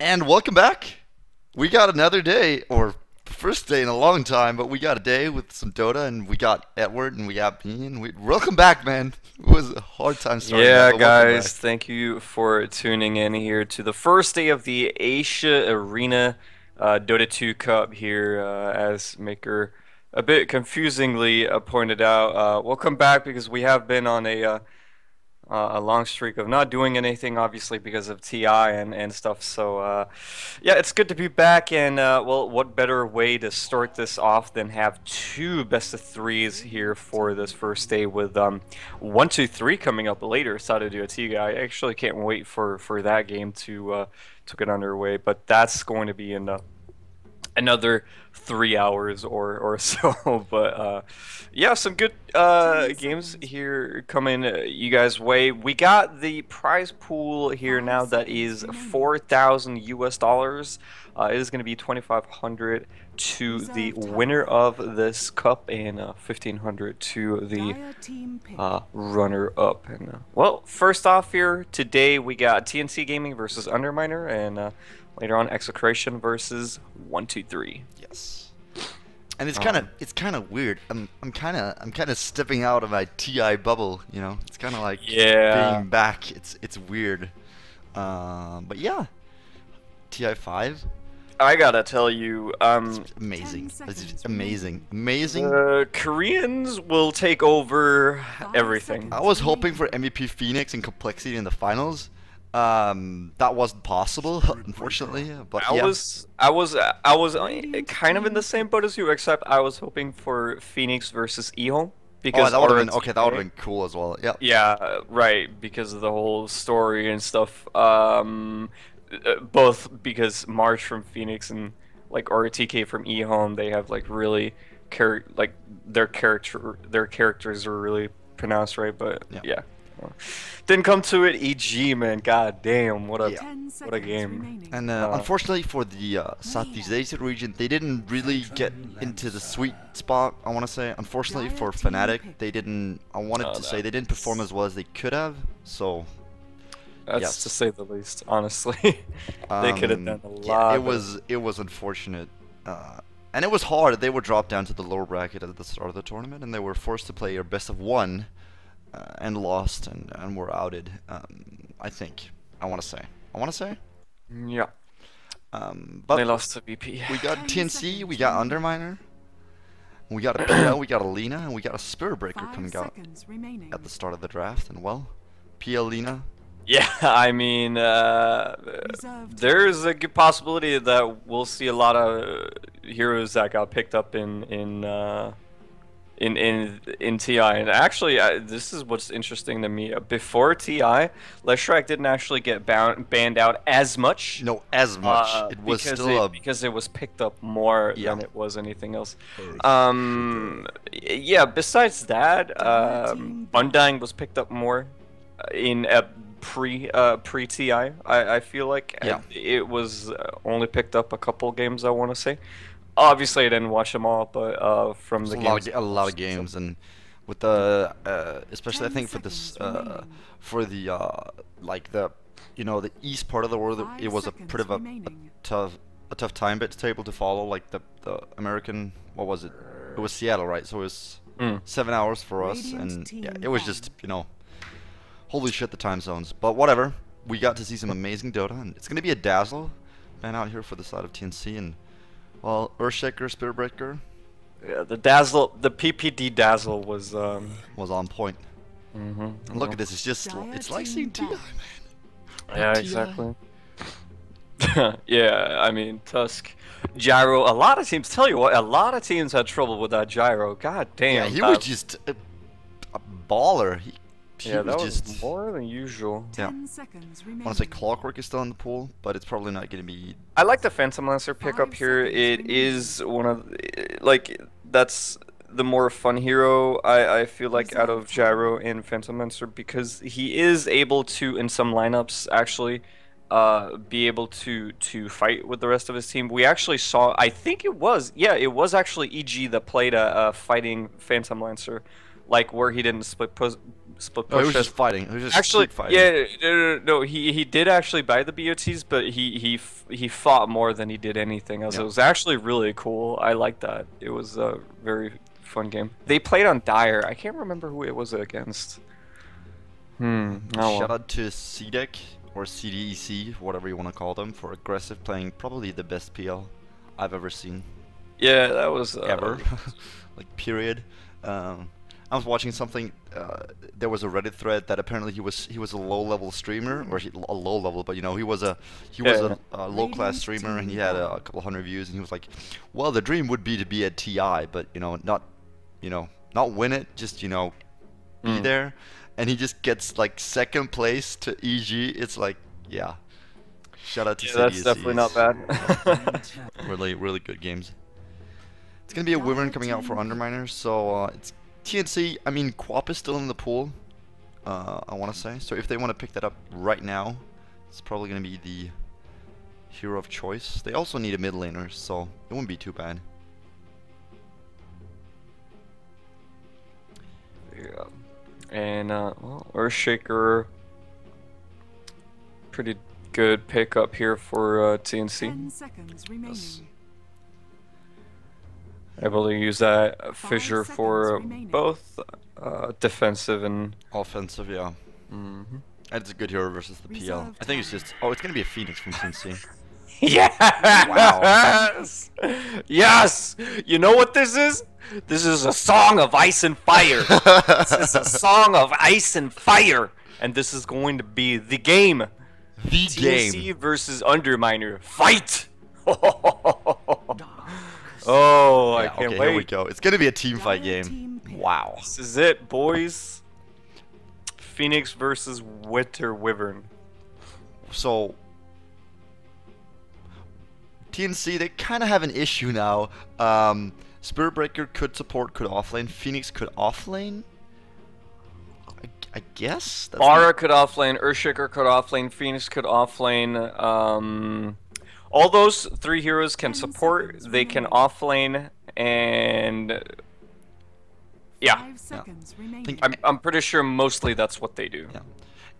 And welcome back. We got another day, or first day in a long time, but we got a day with some Dota, and we got Edward, and we got me, and we welcome back, man. It was a hard time starting. Yeah, welcome guys, thank you for tuning in here to the first day of the Asia Arena uh, Dota 2 Cup here, uh, as Maker a bit confusingly uh, pointed out. Uh, welcome back because we have been on a uh, a long streak of not doing anything, obviously because of TI and, and stuff. So uh, yeah, it's good to be back. And uh, well, what better way to start this off than have two best of threes here for this first day with um, one, two, three coming up later. Decided to do a T guy. I actually can't wait for for that game to uh, to get underway. But that's going to be in the another three hours or or so. But uh, yeah, some good uh, games here coming uh, you guys' way. We got the prize pool here now that is four thousand U.S. dollars. Uh, it is going to be twenty five hundred to the winner of this cup and uh, fifteen hundred to the uh, runner up. And uh, well, first off here today we got TNC Gaming versus Underminer, and uh, later on Execration versus One Two Three. Yes. And it's kind of Um, it's kind of weird. I'm I'm kind of I'm kind of stepping out of my TI bubble. You know, it's kind of like Yeah. being back. It's it's weird. Um, but yeah, TI five, I gotta tell you, um, amazing. It's seconds just remaining. amazing, amazing. the Koreans will take over everything. I was hoping for MVP Phoenix and Complexity in the finals. Um, that wasn't possible, unfortunately. But I yeah. was, I was, I was kind of in the same boat as you, except I was hoping for Phoenix versus eHome because oh, that would have been okay. That would have been cool as well. Yeah. Yeah, right. Because of the whole story and stuff. Um, both because March from Phoenix and like RTK from eHome, they have like really char- like their character their characters are really pronounced right. But Yeah. yeah, didn't come to it. EG man, god damn, what a Yeah. what a game. And uh, Uh, unfortunately for the uh, Southeast Asia region, they didn't really get into the sweet spot. I want to say. Unfortunately for Fnatic, they didn't. I wanted Oh, to say they didn't perform as well as they could have. So That's yes. to say the least. Honestly, they could have um, done a yeah, lot. it was it was unfortunate, uh, and it was hard. They were dropped down to the lower bracket at the start of the tournament, and they were forced to play a best of one, uh, and lost, and and were outed. Um, I think. I want to say. I want to say. yeah. Um, they lost to VP. we got Ten TNC, we got. Underminer, we got a PL, we got a Lina, and we got a Spirit Breaker Five coming out remaining. at the start of the draft. And well, PL Lina, Yeah, I mean, uh, there's a good possibility that we'll see a lot of heroes that got picked up in in uh, in in in TI. And actually, I, this is what's interesting to me. Before TI, Leshrac didn't actually get bound, banned out as much. no, as much. uh, it was because still it, a because it was picked up more Yeah. than it was anything else. Um, yeah. Besides that, um, Undying was picked up more uh, in a pre uh, pre Ti. I, I feel like Yeah. it was uh, only picked up a couple games. I want to say. Obviously, I didn't watch them all, but uh, from the a lot, games, of, a lot of games, and with the uh, especially I think for this uh, for the uh, like the you know the east part of the world, it was a pretty of a, a tough a tough time bit table to follow. Like the the American, what was it? It was Seattle, right? So it was Mm. seven hours for us, and yeah, it was just you know, holy shit, the time zones. But whatever, we got to see some amazing Dota, and it's gonna be a dazzle. Man out here for the side of TNC, and well, Earthshaker, Spirit Breaker yeah, the dazzle, the PPD dazzle was. Um, was on point. mhm, And look at this, it's just Dire it's like team seeing TI, man. Yeah, exactly. yeah, I mean Tusk, gyro. A lot of teams tell you what. A lot of teams had trouble with that gyro. God damn. Yeah, he that- was just a, a baller. He, he yeah, that was just. more than usual. Yeah. Ten I want to say Clockwork is still in the pool, but it's probably not going to be. I like the Phantom Lancer pickup Five here. seconds It remaining. is one of like that's the more fun hero I, I feel like out of Gyro and Phantom Lancer because he is able to in some lineups actually uh, be able to to fight with the rest of his team. We actually saw I think it was yeah it was actually EG that played a, a fighting Phantom Lancer like where he didn't split pos- split Oh, he was just fighting. He was just actually, fighting. yeah, no, no, no, no, he he did actually buy the BOTs, but he he he fought more than he did anything else. Yeah. It was actually really cool. I like that. It was a very fun game. They played on Dire. I can't remember who it was against. Hmm. Oh, Shout well. out to CDEC or CDEC, whatever you want to call them, for aggressive playing probably the best PL I've ever seen Yeah, that was uh, ever. like period. Um, I was watching something. Uh, there was a Reddit thread that apparently he was he was a low level streamer or he, a low level, but you know he was a he was Yeah. a, a low class streamer and he had a, a couple hundred views and he was like, well the dream would be to be at TI, but you know not you know not win it, just you know be Mm. there, and he just gets like second place to EG. It's like yeah. Shout out to Yeah, that's definitely not bad. really really good games. It's gonna be a Wyvern coming out for Underminers, so uh, it's TNC. I mean, QoP is still in the pool. Uh, I want to say. So if they want to pick that up right now, it's probably gonna be the hero of choice. They also need a mid laner, so it wouldn't be too bad. yeah. And uh, well, Earthshaker, pretty good pickup here for uh, TNC. Ten seconds remaining. Able to use that fissure for remaining. both uh, defensive and. Offensive, yeah. Mhm. And it's a good hero versus the PL. Reserve I think it's just. Oh, it's gonna be a Phoenix from TNC. Yes! Yes! You know what this is? This is a song of ice and fire. this is a song of ice and fire. And this is going to be the game. the TNC game. versus Underminer. Fight! oh, I can't okay, wait. here we go. It's gonna be a team fight game. Wow. This is it, boys. Phoenix versus Winter Wyvern. so TNC they kind of have an issue now. Um, Spirit Breaker could support, could offlane. Phoenix could offlane. I, I guess. That's Aura not- could offlane, Earthshaker could offlane, Phoenix could offlane. Um, all those three heroes can support. They can remaining. offlane, and yeah, Five seconds remaining. Think- I'm I'm pretty sure mostly that's what they do. Yeah.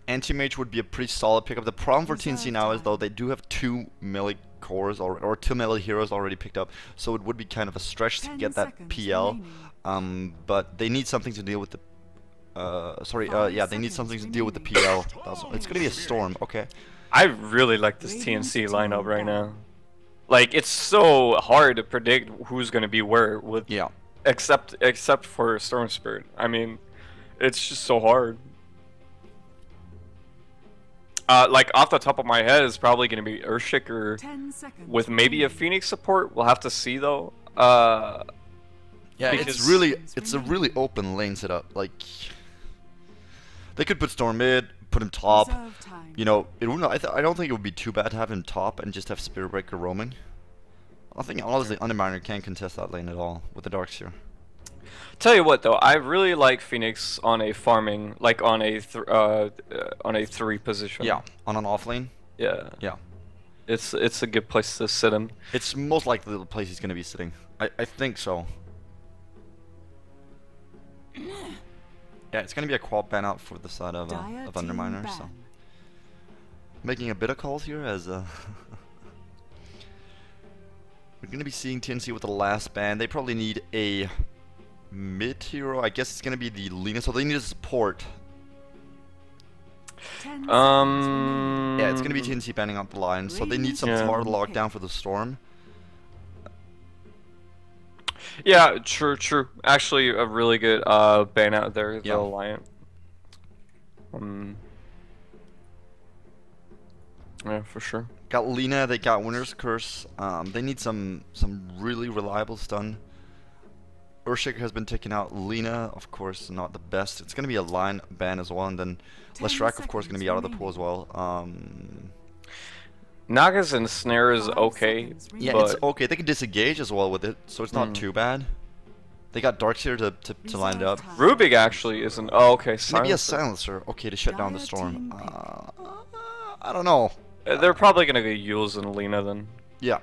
Anti-Mage would be a pretty solid pickup. The problem for TNC Reserve now is though they do have two melee cores or, or two melee heroes already picked up, so it would be kind of a stretch to get that PL. Um, but they need something to deal with the. Uh, sorry. Uh, yeah, they need something to deal with the. PL. It's gonna be a storm. Okay. I really like this TNC lineup right now. Like it's so hard to predict who's gonna be where with Yeah. except except for Storm Spirit. I mean, it's just so hard. Uh, like off the top of my head, it's probably gonna be Earthshaker Ten with maybe a. Phoenix support. We'll have to see though. Uh, Yeah, it's really it's a really open lane setup. Like they could put Storm mid, put him top. You know, it would not, I, th- I don't think it would be too bad to have him top and just have Spirit Breaker roaming. I think honestly Underminer can't contest that lane at all with the Darkseer. tell you what though, I really like Phoenix on a farming, like on a th- uh, uh, on a three position. Yeah, on an off lane. yeah. Yeah, It's it's a good place to sit him. it's most likely the place he's going to be sitting. I, I think so. Yeah, it's going to be a quad ban out for the side of, uh, of team Underminer. So making a bit of calls here as uh, we're going to be seeing TNC with the last ban. They probably need a mid hero. I guess it's going to be the Lina. So they need a support. Um. Yeah, it's going to be TNC banning out the Lion. So they need some Yeah. smart lockdown for the storm. Yeah, true, true. Actually, a really good uh ban out there, the Yeah. Alliant. Um. Yeah, for sure. Got Lina, they got Winter's Curse. Um, they need some some really reliable stun. Urshick has been taken out. Lina, of course, not the best. It's going to be a Lion ban as well, and then Ten Leshrac, of course, going to be out of the pool as well. Um, Naga's Ensnare is okay. yeah, remaining. it's But- okay. They can disengage as well with it, so it's not Mm. too bad. They got Darkseer to, to, to line it up. Rubik actually isn't. Oh, okay. Maybe a Silencer. silencer. Okay, to shut down the storm. Uh, I don't know. Uh, They're probably gonna go Euls and Lina then. Yeah.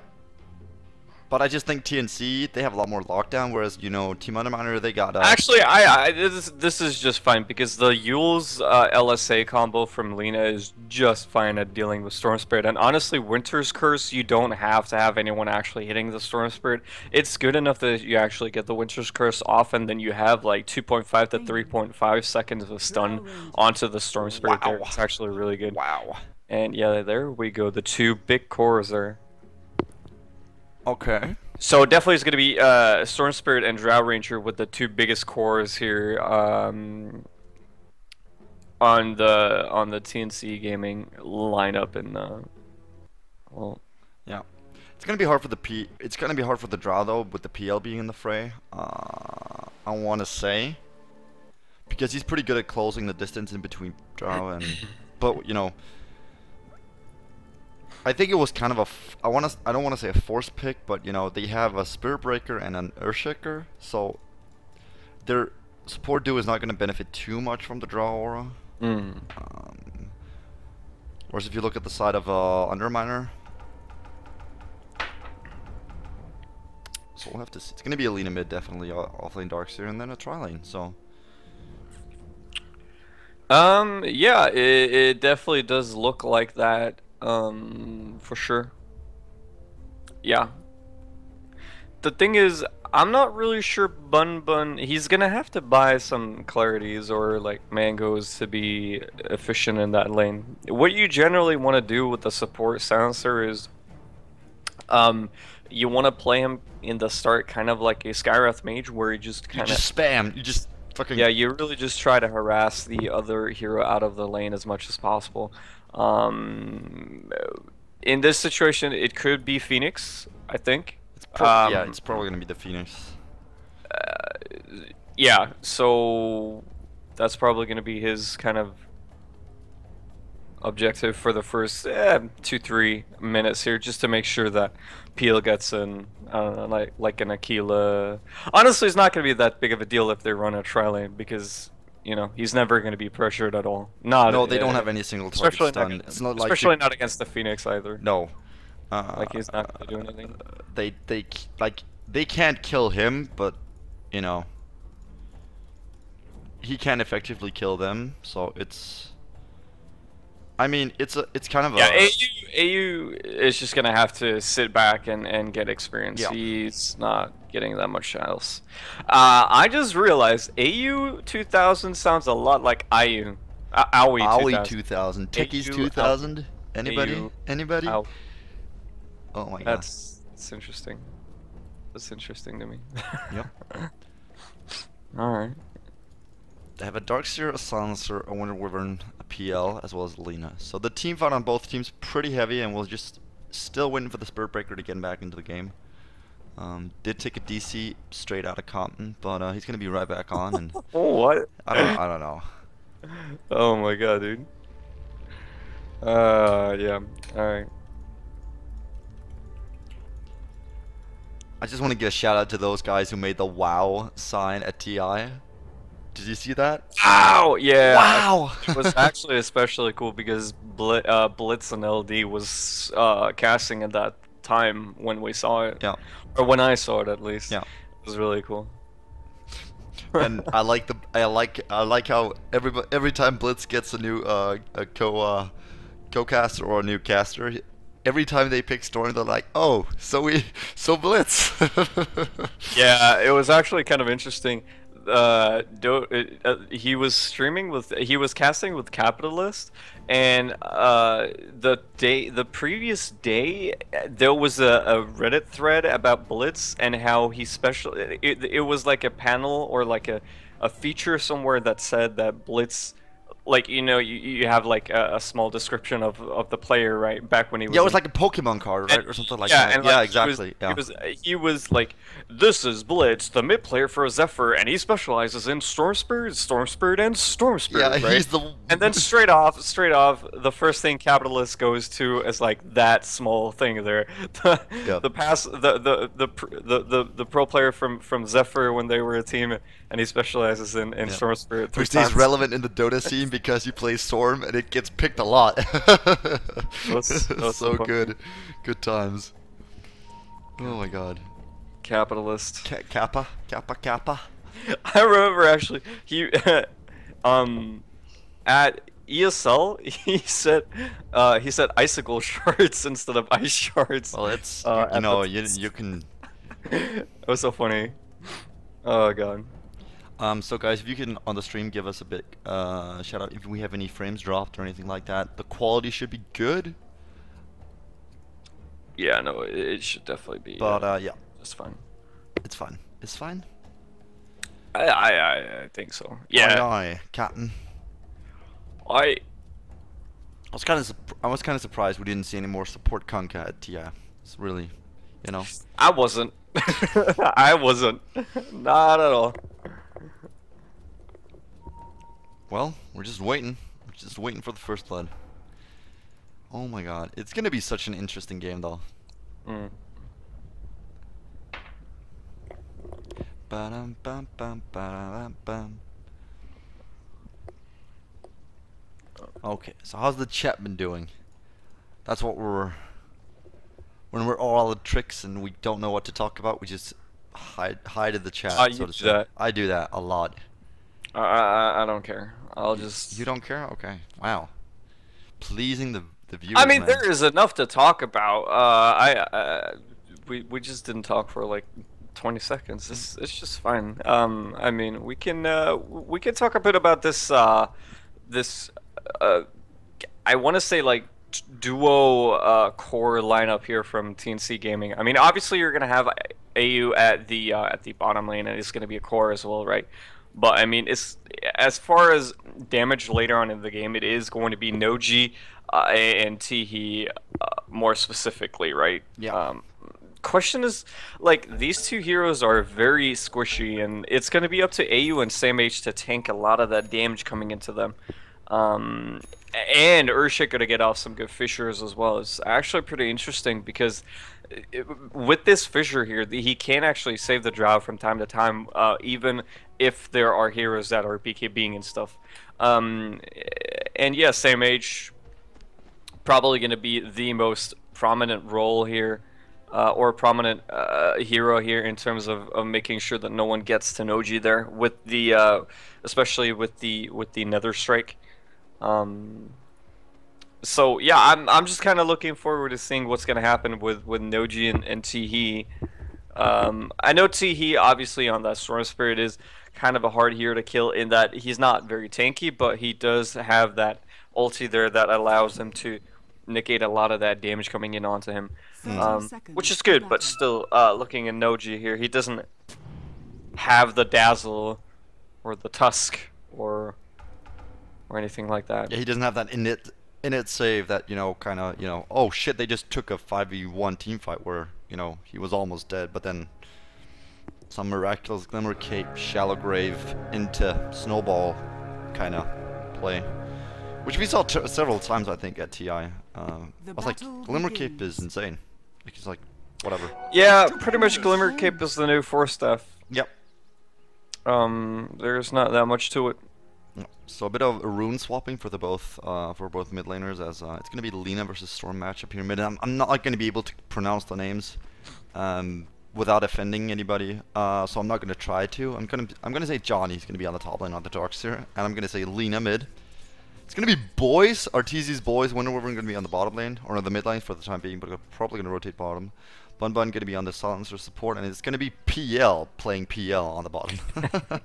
But I just think TNC they have a lot more lockdown, whereas you know Team Underminer they got uh, Actually, I, I this is- this is just fine because the Eul's uh, LSA combo from Lina is just fine at dealing with Storm Spirit. And honestly, Winter's Curse you don't have to have anyone actually hitting the Storm Spirit. It's good enough that you actually get the Winter's Curse off, and then you have like 2.5 to 3.5 seconds of stun onto the Storm Spirit. There. Wow. It's actually really good. wow. And yeah, there we go. The two big cores there. Okay. So definitely it's going to be uh, Storm Spirit and Drow Ranger with the two biggest cores here um, on the on the TNC gaming lineup and uh, well Yeah. It's gonna be hard for the P. It's gonna be hard for the Drow though, with the PL being in the fray. Uh, I want to say because he's pretty good at closing the distance in between Drow and. But you know, I think it was kind of a. F- I want to. I don't want to say a forced pick, but you know they have a Spirit Breaker and an Earthshaker, so their support duo is not going to benefit too much from the Drow aura. mm, Um, whereas if you look at the side of uh, Underminer, so we'll have to see. It's going to be a Lina mid, definitely, uh, offlane Darkseer, and then a tri-lane, so... um yeah it, it definitely does look like that um for sure. Yeah. The thing is i'm not really sure bun bun he's gonna have to buy some clarities or like mangoes to be efficient in that lane. What you generally want to do with the support silencer is um you want to play him in the start kind of like a Skywrath mage where he just kind of just spam, you just fucking... yeah, you really just try to harass the other hero out of the lane as much as possible. Um, in this situation, it could be Phoenix, I think. It's prob- yeah, um, it's probably going to be the Phoenix. Yeah, so that's probably going to be his kind of objective for the first eh, two, three minutes here, just to make sure that Peel gets in, know, like, like an Aquila. Honestly, it's not going to be that big of a deal if they run a tri lane because, you know, he's never going to be pressured at all. Not, No, they don't uh, have any single target especially stun. not, It's not like... especially you- not against the Phoenix either. No. Uh, Like, he's not gonna do anything. They, they, like, they can't kill him, but, you know... He can effectively kill them, so it's... I mean, it's a, it's kind of Yeah, a... AU, AU is just gonna have to sit back and, and get experience. Yeah. He's not getting that much else. Uh, I just realized AU 2000 sounds a lot like IU. Uh, Aoi Owie 2000. 2000, Techies 2000. Anybody? AU, Anybody? Ow. Oh my god. That's that's interesting. That's interesting to me. Yep. All right. They have a Darkseer, a Silencer, a Winter Wyvern, PL, as well as Lina. So the team fight on both teams pretty heavy, and we'll just still waiting for the Spirit Breaker to get back into the game. Um, did take a DC straight out of Compton, but uh, he's gonna be right back on, and Oh what? I don't, I don't know. Oh my god, dude. Uh, yeah. All right. I just want to give a shout out to those guys who made the WoW sign at TI. Did you see that? Wow! Yeah. Wow! It was actually especially cool because Bli- uh, Blitz and LD was uh, casting at that time when we saw it, yeah. or when I saw it at least. Yeah. It was really cool. and I like the I like I like how every every time Blitz gets a new uh a co uh co-caster or a new caster, every time they pick Storm, they're like, oh, so we so Blitz. Yeah, it was actually kind of interesting. Uh, Do- uh, he was streaming with he was casting with Capitalist, and uh, the day the previous day there was a, a Reddit thread about Blitz and how he special. It, it was like a panel or like a a feature somewhere that said that Blitz. Like you know, you, you have like a, a small description of, of the player, right? Back when he was yeah, it was like a Pokemon card, right, and- or something like yeah, that. and, yeah, like, exactly. He was, yeah. he was he was like, "This is Blitz, the mid player for Zephyr, and he specializes in Storm Spirit, Storm Spirit, and Storm Spirit." yeah, right? he's the. And then straight off, straight off, the first thing Capitalist goes to is like that small thing there. The, the pass, the the, the the the the pro player from from Zephyr when they were a team, and he specializes in, in Yeah. Storm Spirit. three who stays times. relevant in the Dota scene because he plays Storm and it gets picked a lot. That's- that's so fun. good, good times. Oh my god. Capitalist. Ka- kappa, kappa, kappa. I remember actually he um at ESL he said uh he said icicle shards instead of ice shards. Well, it's uh, you, you know you you can. it was so funny. Oh god. Um, so guys, if you can on the stream give us a bit uh shout out if we have any frames dropped or anything like that. The quality should be good, Yeah, no, it, it should definitely be. but uh, uh yeah, that's fine. it's fine. It's fine. I, I I I think so. Yeah. aye, Captain. I I was kind of I was kind of surprised we didn't see any more support Kunkka at TI. It's really, you know. I wasn't. I wasn't. Not at all. Well, we're just waiting. We're just waiting for the first blood. Oh my god, it's gonna be such an interesting game though. Mm. Ba-dum, bum, bum, ba-dum, bum. Okay, so how's the chat been doing? That's what we're when we're all the tricks and we don't know what to talk about, we just hide hide in the chat. Ah, so to do that. I do that a lot. I, I I don't care. I'll just. You don't care? Okay. Wow. Pleasing the the viewers. I mean, man. there is enough to talk about. Uh, I uh, we we just didn't talk for like 20 seconds. It's it's just fine. Um, I mean, we can uh, we can talk a bit about this uh, this uh, I want to say like duo uh, core lineup here from TNC Gaming. I mean, obviously you're gonna have AU at the uh, at the bottom lane, and it's gonna be a core as well, right? But I mean, it's as far as damage later on in the game, it is going to be Noji uh, and Teehee uh, more specifically, right? Yeah. Um, question is, like, these two heroes are very squishy, and it's going to be up to AU and SamH to tank a lot of that damage coming into them. Um, and Urshik going to get off some good fissures as well. It's actually pretty interesting because it, with this fissure here, the- he can actually save the Drow from time to time, uh, even if there are heroes that are BKBing and stuff. Um, and yeah, Sam H, probably going to be the most prominent role here, uh, or prominent uh, hero here in terms of, of making sure that no one gets to Noji there with the, uh, especially with the with the Nether Strike. Um, so yeah, I'm I'm just kind of looking forward to seeing what's gonna happen with with Noji and, and. Um, I know Teehee obviously on that Storm Spirit is kind of a hard hero to kill in that he's not very tanky, but he does have that ulti there that allows him to negate a lot of that damage coming in onto him, um, which is good. But still, uh, looking at Noji here, he doesn't have the dazzle or the tusk or or anything like that. Yeah, he doesn't have that init init save that you know kind of you know oh shit they just took a 5v1 team fight where you know he was almost dead but then some miraculous glimmer cape shallow grave into snowball kind of play which we saw t- several times I think at TI uh, I was like battle glimmer cape is insane like he's like whatever Yeah, pretty much Glimmer Cape is the new force staff. yep Um, there's not that much to it. So a bit of rune swapping for the both uh, for both mid laners as uh, it's gonna be the Lina versus Storm matchup here mid. I'm, I'm not like, gonna be able to pronounce the names um, without offending anybody, uh, so I'm not gonna try to. I'm gonna I'm gonna say Johnny's gonna be on the top lane on the Darkseer, and I'm gonna say Lina mid. It's gonna be boys, Arteezy's boys. Wonder Woman gonna be on the bottom lane or on the mid lane for the time being, but we're probably gonna rotate bottom. Bun Bun gonna be on the silencer support, and it's gonna be PL playing PL on the bottom.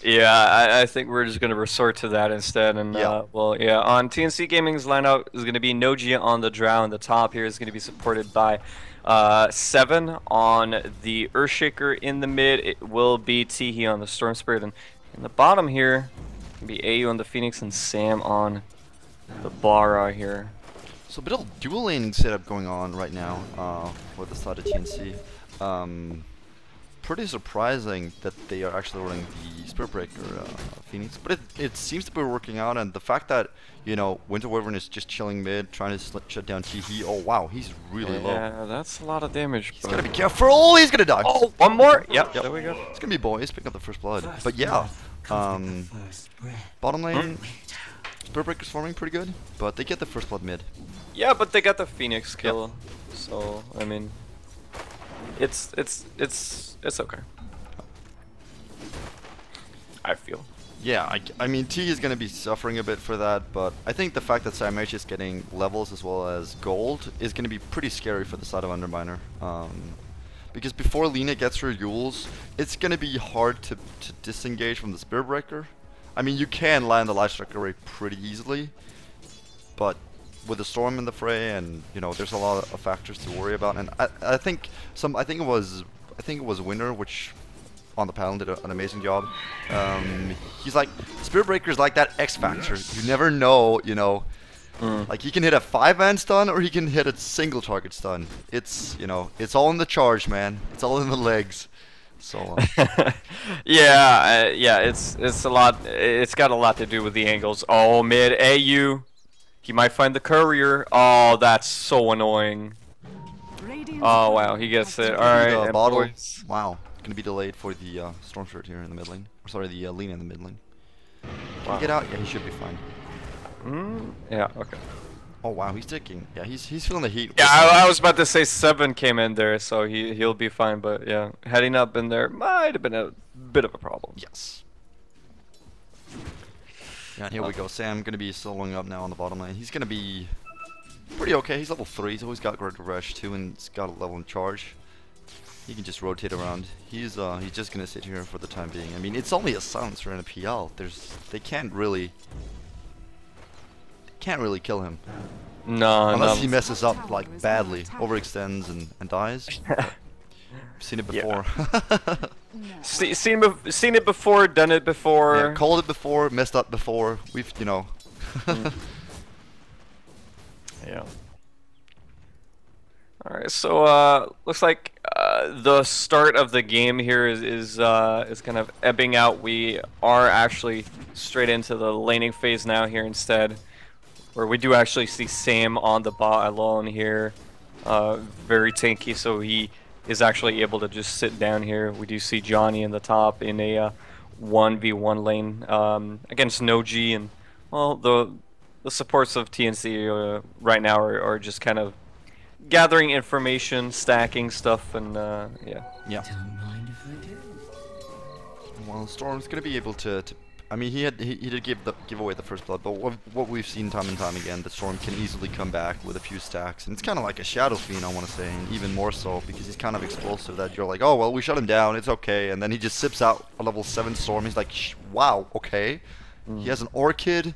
Yeah, I, I think we're just gonna resort to that instead. And Yeah. uh, well, yeah, on TNC Gaming's lineup is gonna be Noji on the Drow, and the top here is gonna be supported by uh, Seven on the Earthshaker in the mid. It will be Teehee on the Storm Spirit, and in the bottom here, be AU on the Phoenix and Sam on the Bara here. So a bit of dual laning setup going on right now uh, for the side of TNC. Um, pretty surprising that they are actually running the Spirit Breaker uh, Phoenix, but it, it seems to be working out. And the fact that you know Winter Wyvern is just chilling mid, trying to sl- shut down Teehee. Oh wow, he's really low. Yeah, that's a lot of damage. He's but- gotta be careful. Oh, he's gonna die. Oh, one more. Yep, Yep. there we go. It's gonna be boys picking up the first blood. But yeah, um, bottom lane, Spirit Breaker's forming pretty good, but they get the first blood mid. Yeah, but they got the Phoenix kill, so I mean, it's it's it's it's okay. I feel. Yeah, I, I mean T is going to be suffering a bit for that, but I think the fact that Sam is getting levels as well as gold is going to be pretty scary for the side of Underminer. Um, because before Lina gets her Euls, it's going to be hard to, to disengage from the Spirit Breaker. I mean, you can land the Light Array pretty easily, but with the Storm in the fray and, you know, there's a lot of factors to worry about. And I, I think some, I think it was, I think it was Winner, which on the panel did a, an amazing job. Um, he's like Spirit Breaker's like that X factor. You never know, you know. Mm. Like he can hit a five man stun or he can hit a single target stun. It's you know, it's all in the charge, man. It's all in the legs. So uh, yeah, uh, yeah, it's it's a lot. It's got a lot to do with the angles. Oh, mid AU, he might find the courier. Oh, that's so annoying. Oh wow, he gets it. All right, the bottle. boys. Wow, gonna be delayed for the uh, Storm Shirt here in the mid lane. Or sorry, the uh, Lina in the mid lane. Can Wow. he get out? Yeah, he should be fine. Mm, yeah, okay. Oh wow, he's ticking. Yeah, he's he's feeling the heat. Yeah, I, I was about to say seven came in there, so he he'll be fine. But yeah, heading up in there might have been a bit of a problem. Yes. Yeah, here we go. Sam gonna be soloing up now on the bottom lane. He's gonna be pretty okay. He's level three. He's always got great rush too, and he's got a level in charge. He can just rotate around. He's uh he's just gonna sit here for the time being. I mean, it's only a silencer and a PL. There's they can't really can't really kill him No, unless no. he messes up like badly, overextends and and dies. I've seen it Yeah. See, seen seen it before, done it before. Yeah, called it before, messed up before. We've, you know. Mm. Yeah. All right, so uh, looks like uh, the start of the game here is is uh, is kind of ebbing out. We are actually straight into the laning phase now here instead, where we do actually see Sam on the bot alone here, uh, very tanky. So he is actually able to just sit down here. We do see Johnny in the top in a uh, 1v1 lane um, against Noji and well the the supports of TNC uh, right now are, are just kind of gathering information, stacking stuff, and uh, yeah. Yeah. Well, Storm's gonna be able to. to I mean, he had he, he did give the give away the first blood, but what, what we've seen time and time again, the Storm can easily come back with a few stacks, and it's kind of like a Shadow Fiend, I want to say, and even more so because he's kind of explosive. That you're like, oh well, we shut him down, it's okay, and then he just sips out a level seven Storm. He's like, wow, okay. He mm. has an Orchid,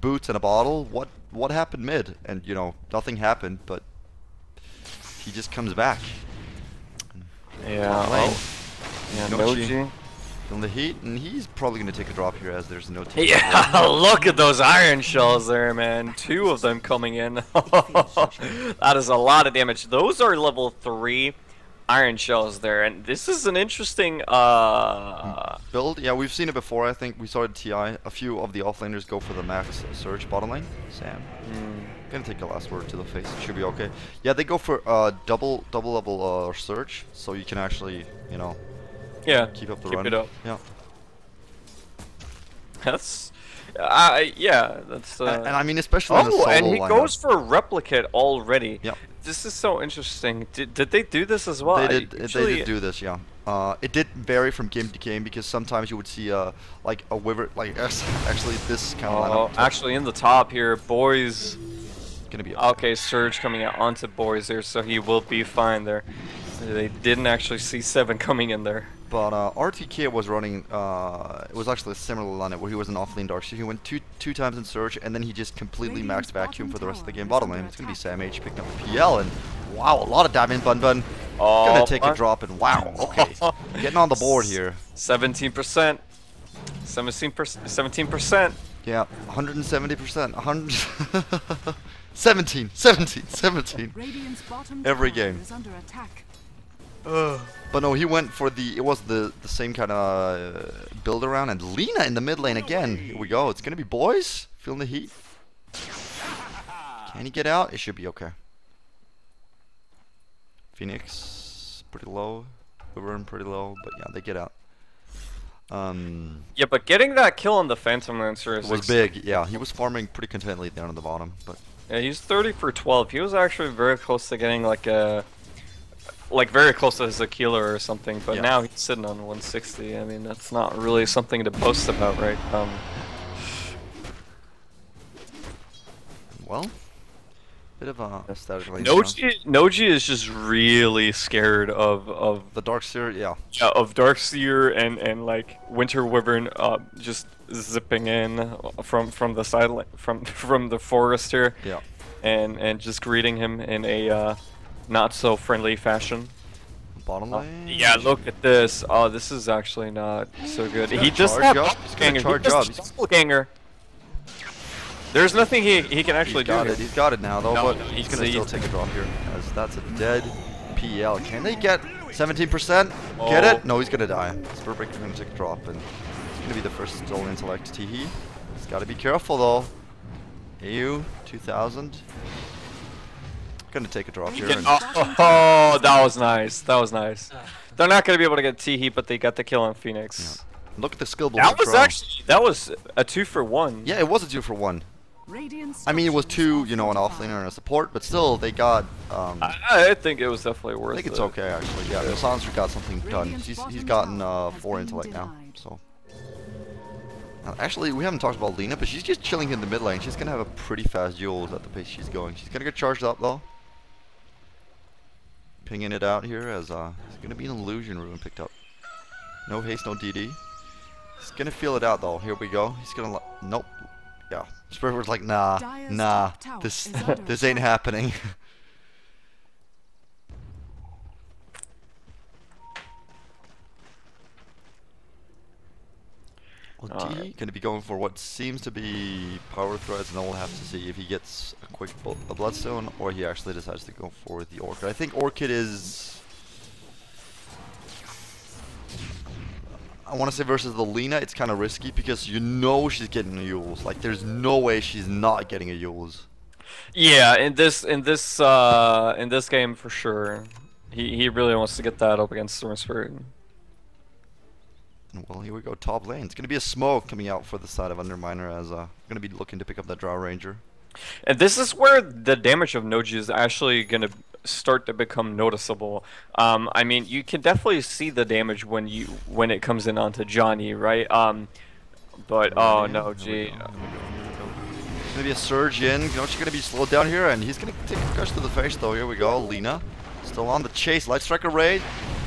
boots, and a bottle. What what happened mid? And you know, nothing happened, but he just comes back. Yeah. Oh, yeah. Noji. Feeling the heat, and he's probably gonna take a drop here as there's no take. Yeah, look at those ion shells there, man. Two of them coming in. that is a lot of damage. Those are level three ion shells there, and this is an interesting. Uh, build. Yeah, we've seen it before. I think we saw it TI. A few of the offlaners go for the max surge bottom lane. Sam, hmm, gonna take a last word to the face. It should be okay. Yeah, they go for uh, double double level uh, surge, so you can actually, you know, yeah. keep up the Keep run. it up. Yeah. That's. Uh, yeah, that's. Uh, and, and I mean, especially Oh, and he lineup. goes for a replicate already. Yeah. This is so interesting. Did, did they do this as well? They did. They did do this, yeah. Uh, it did vary from game to game because sometimes you would see uh, like a wyvern, like actually this kind of Oh, lineup. actually, in the top here, boys. gonna be Okay, Surge coming out onto boys there, so he will be fine there. They didn't actually see seven coming in there. But uh, RTK was running. Uh, it was actually a similar lineup where he was an offlane dark. So he went two two times in surge, and then he just completely Radiant's maxed vacuum for the rest of the game. Bottom under lane, it's gonna be. Sam H picking up the PL, and wow, a lot of damage. Bun Bun Oh, gonna take a drop, and wow, okay, getting on the board here. 17%. 17%. 17%. Yeah, 170 percent, 100, 17, 17, 17. Every game. is under attack. But no, he went for the. It was the the same kind of uh, build around, and Lina in the mid lane again. Here we go. It's gonna be boys feeling the heat. Can he get out? It should be okay. Phoenix pretty low, Wyvern pretty low, but yeah, they get out. Um, Yeah, but getting that kill on the Phantom Lancer is was big. Yeah, he was farming pretty contently down at the bottom, but Yeah, he's 30 for 12. He was actually very close to getting like a like very close to his Aquila or something, but Yeah. now he's sitting on 160. I mean, that's not really something to boast about, right? Um, Well, bit of a. Noji, Noji is just really scared of of The Dark Seer, yeah. uh, of Darkseer and and like Winter Wyvern uh, just zipping in from from the side from from the forest here Yeah. and and just greeting him in a uh, not so friendly fashion. Bottom Uh, lane. yeah, look at this. Oh, this is actually not so good. He just charge up. He's gonna charge up. He's- doppelganger. There's nothing he he can actually He's got do. it. He's got it now, though. No, but he's he's- gonna still take a drop here, as that's a dead PL. Can they get 17%? Get Oh. it? No, he's gonna die. Spurbrick gonna take a drop, and it's gonna be the first stolen intellect Teehee. He's gotta be careful though. AU 2000. Gonna take a drop here. Get- and- oh, oh, that was nice. That was nice. They're not gonna be able to get Teehee, but they got the kill on Phoenix. Look at the skill That was draw. actually that was a two for one. Yeah, it was a two for one. Radiant I mean, it was two, you know, an are offlaner and a support, but still, they got. Um, I, I think it was definitely worth it. I think it's it. okay actually. Yeah, the Silencer got something done. He's, he's gotten uh, four been intellect now. So. Uh, actually, we haven't talked about Lina, but she's just chilling in the mid lane. She's gonna have a pretty fast Euls at the pace she's going. She's gonna get charged up though. Pinging it out here as uh, it's gonna be an illusion rune picked up. No haste, no DD. He's gonna feel it out though. Here we go. He's gonna. li- Nope. Yeah. Spurriver's like, nah, nah. This this ain't happening. Well, Alright. D going to be going for what seems to be power threads, and then we'll have to see if he gets a quick bl- a bloodstone or he actually decides to go for the orchid. I think orchid is. I want to say versus the Lina, it's kind of risky because you know she's getting a Euls. Like, there's no way she's not getting a Euls. Yeah, in this in this uh in this game for sure. He he really wants to get that up against Storm Spirit. And well, here we go, top lane. It's going to be a smoke coming out for the side of Underminer as uh, going to be looking to pick up that Drow Ranger. And this is where the damage of Noji is actually gonna start to become noticeable. Um, I mean, you can definitely see the damage when you when it comes in onto Johnny, right? Um, but oh Yeah, no, here we G. go, here we go, here we go. It's gonna be a surge in. Noji gonna be slowed down here, and he's gonna take a crush to the face though. Here we go. Lina still on the chase. Light Strike Array.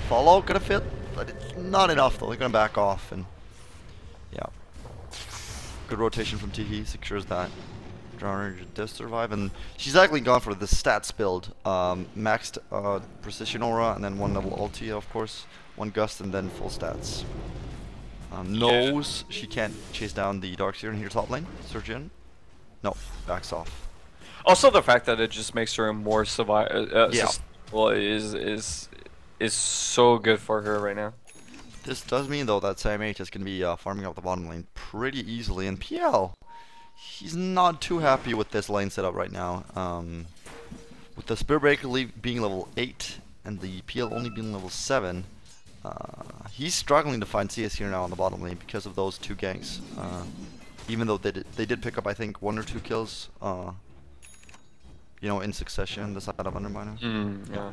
Follow gonna fit, but it's not enough though. They're gonna back off and yeah. Good rotation from Teehee secures that. Drow Ranger does survive, and she's actually gone for the stats build. Um, maxed uh, precision aura, and then one level ulti, of course, one gust, and then full stats. Um, knows she can't chase down the Darkseer in here top lane. Surge in. No, backs off. Also, the fact that it just makes her more survive uh, Yeah. sustainable is is is so good for her right now. This does mean though that Sam H is going to be uh, farming up the bottom lane pretty easily, and PL, he's not too happy with this lane setup right now. Um, with the Spirit Breaker being level 8 and the PL only being level 7, uh, he's struggling to find CS here now on the bottom lane because of those two ganks. Uh, even though they did, they did pick up, I think, one or two kills, uh, you know, in succession, the side of Underminer. Mm, yeah.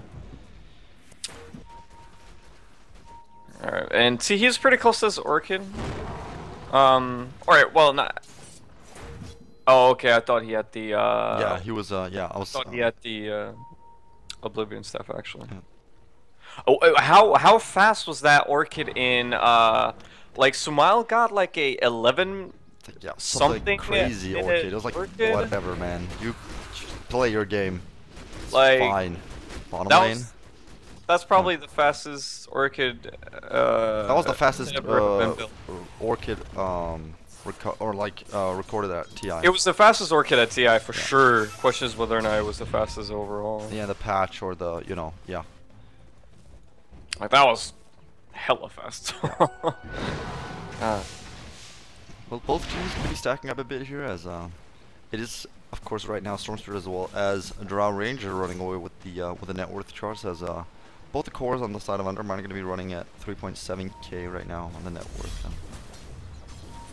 Alright, and see, he's pretty close to this Orchid. Um, alright, well, not. Oh, okay, I thought he had the, uh. yeah, he was, uh, yeah, I I was. thought he uh, had the, uh. Oblivion Staff, actually. Yeah. Oh, uh, how how fast was that Orchid in, uh. Like, Sumail got like a 11 yeah, something, something crazy orchid. it It was like, orchid? whatever, man. You play your game. It's Like, fine. Bottom lane. That's probably the fastest Orchid, uh. that was the fastest been uh, orchid, um, or like uh, recorded at TI. It was the fastest Orchid at TI for sure. Question is whether or not it was the fastest overall. yeah, the patch or the, you know, yeah. Like that was hella fast. Ah. Well, both teams could be stacking up a bit here as uh, it is, of course, right now Storm Spirit as well as Drow Ranger running away with the uh, with the net worth charts as uh, both the cores on the side of Undermine are going to be running at 3.7k right now on the net worth.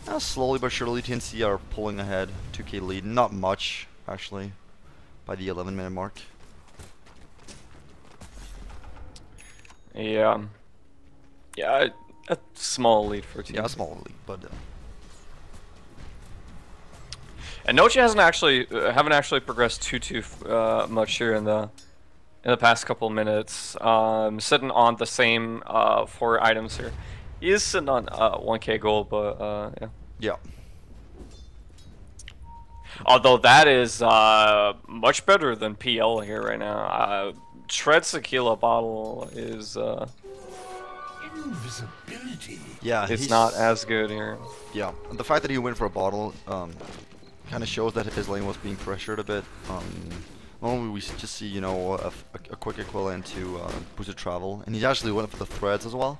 Uh, slowly but surely, TNC are pulling ahead, 2k lead, not much actually, by the 11 minute mark. Yeah. Yeah, a, a small lead for TNC. Yeah, small lead, but uh, And Noji hasn't actually uh, haven't actually progressed too too uh, much here in the in the past couple minutes. Um, sitting on the same uh, four items here. He is sitting on uh, 1k gold, but uh, yeah. yeah. Although that is uh, much better than PL here right now. Uh, Tread Tequila bottle is uh, Invisibility. Yeah, it's he's- not as good here. Yeah, and the fact that he went for a bottle um, kind of shows that his lane was being pressured a bit. Um, normally we just see, you know, a quick equivalent to uh, boosted travel, and he's actually went for the threads as well.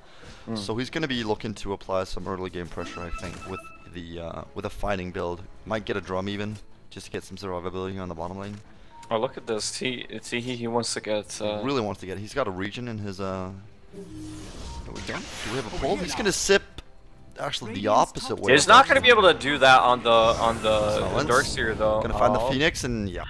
So he's going to be looking to apply some early game pressure, I think, with the uh, with a fighting build. Might get a drum even, just to get some survivability on the bottom lane. Oh look at this. He he he wants to get. Uh, really wants to get. He's got a regen in his. Uh, there we go. Do we have a pull? He's going to sip. Actually, the opposite way. He's not going to be able to do that on the on the Silence. Darkseer though. Gonna find the Oh. Phoenix and yeah.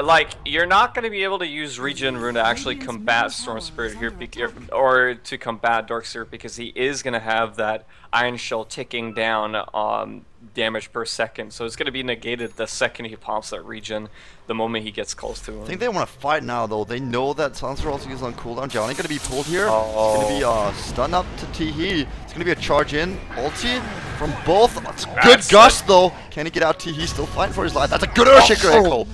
Like you're not going to be able to use Regen Rune to actually combat Storm Spirit here, or to combat Dark Spirit because he is going to have that Ion Shell ticking down um, damage per second. So it's going to be negated the second he pops that Regen, the moment he gets close to him. I think they want to fight now, though. They know that Silencer also is on cooldown. Johnny gonna be pulled here. Oh. It's gonna be uh, stun up to Teehee. It's gonna be a charge in, ulti from both. It's good gust though. Can he get out? Teehee still fighting for his life. That's a good Earthshaker Oh. echo.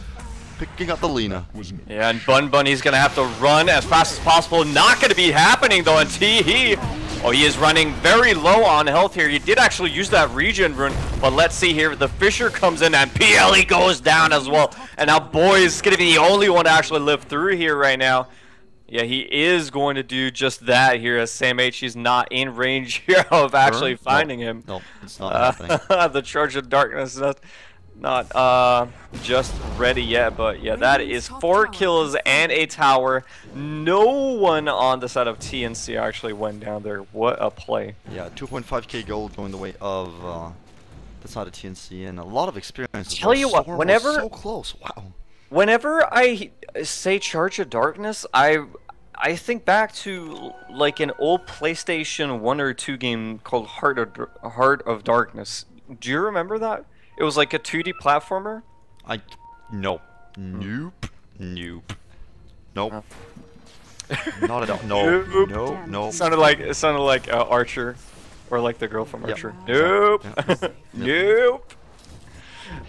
Picking up the an Yeah, and Bun Bunny's gonna have to run as fast as possible. Not gonna be happening though, and Teehee. Oh, he is running very low on health here. He did actually use that regen rune, but let's see here. The Fissure comes in and PLE goes down as well. And now Boy is gonna be the only one to actually live through here right now. Yeah, he is going to do just that here as Sam H. He's not in range here of actually finding No. him. No, it's not Uh, happening. the Charge of Darkness not, not uh just ready yet, but yeah, that is four kills and a tower. No one on the side of TNC actually went down there. What a play. Yeah, 2.5k gold going the way of uh, the side of TNC and a lot of experience. Tell well. you what, Storm whenever- so close. Wow. Whenever I say Charge of Darkness, I I think back to like an old PlayStation 1 or 2 game called Heart of, Dar- Heart of Darkness. Do you remember that? It was like a 2D platformer. I nope. Nope. Nope. Nope. Not at all. No. Nope. No. No. It sounded like it sounded like uh, Archer, or like the girl from Yep. Archer. Nope. Yep. nope.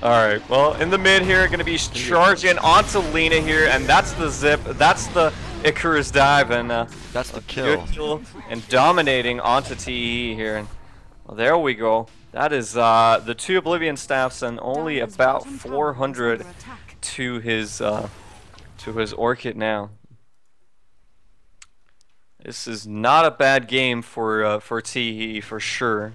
All right. Well, in the mid here, gonna be charging onto Lina here, and that's the zip. That's the Icarus dive, and uh, That's the kill. kill and dominating onto TE here. And well, there we go. That is uh, the two Oblivion staffs and only Dire's about bottom tower is 400 to his uh, to his Orchid now. This is not a bad game for uh, for TE for sure.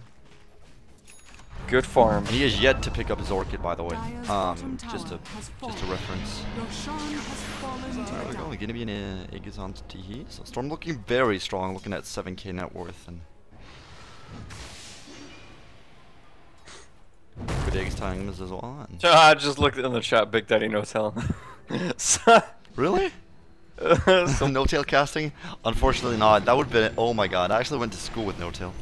Good farm. He is yet to pick up his orchid, by the way. Um, just a just a reference. Roshan has fallen to There we the go. Gonna be an uh, Aegis on to Teehee. So Storm looking very strong, looking at 7k net worth and Aegis timings as well. And I just looked in the chat. Big Daddy No so, really? so- N0tail casting? Unfortunately not. That would have been. Oh my god! I actually went to school with N0tail.